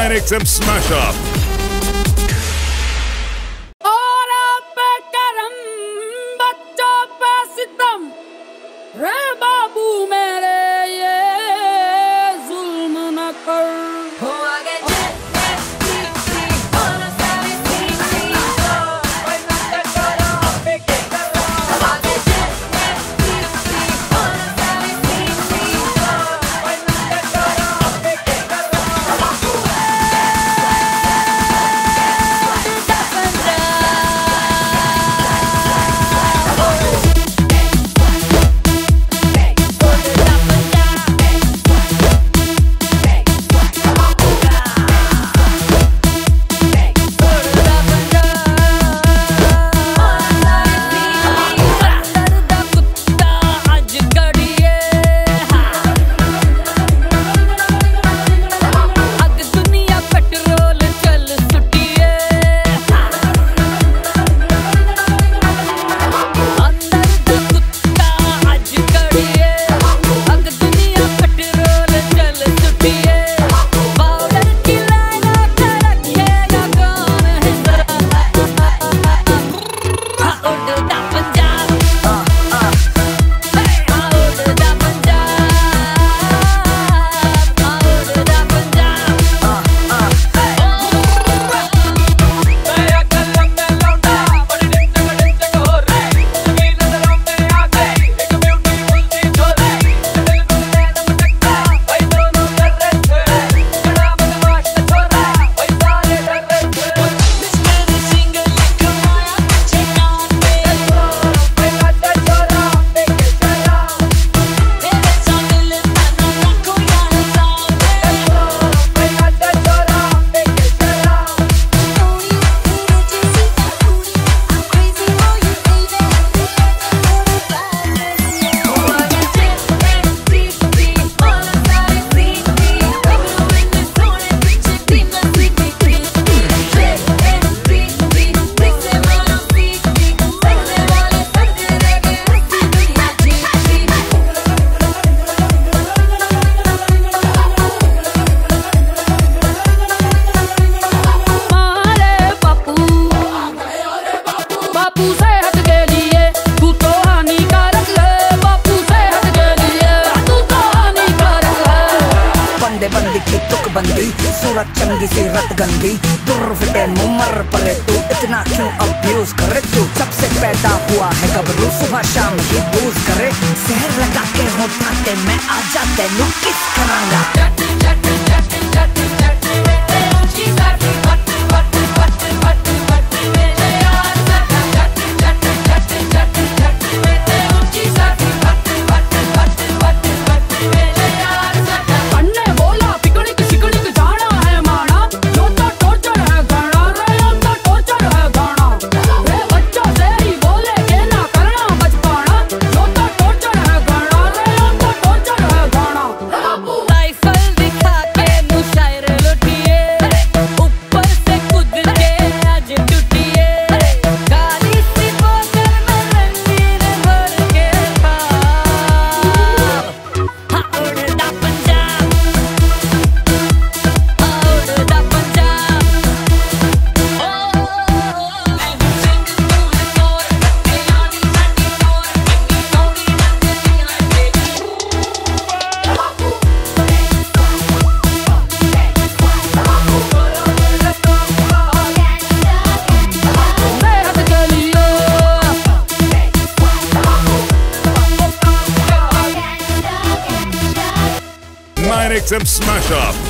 9XM Smash Up. सूरत चंगी सी रत गंदी दुर्फिटे मुमर पले तू इतना क्यों अब्यूज करे तू जब से पैदा हुआ है कब रू सुबह शाम ही बूज करे शहर लगा के होता मैं आ जाते किस करांगा make some Smash Up.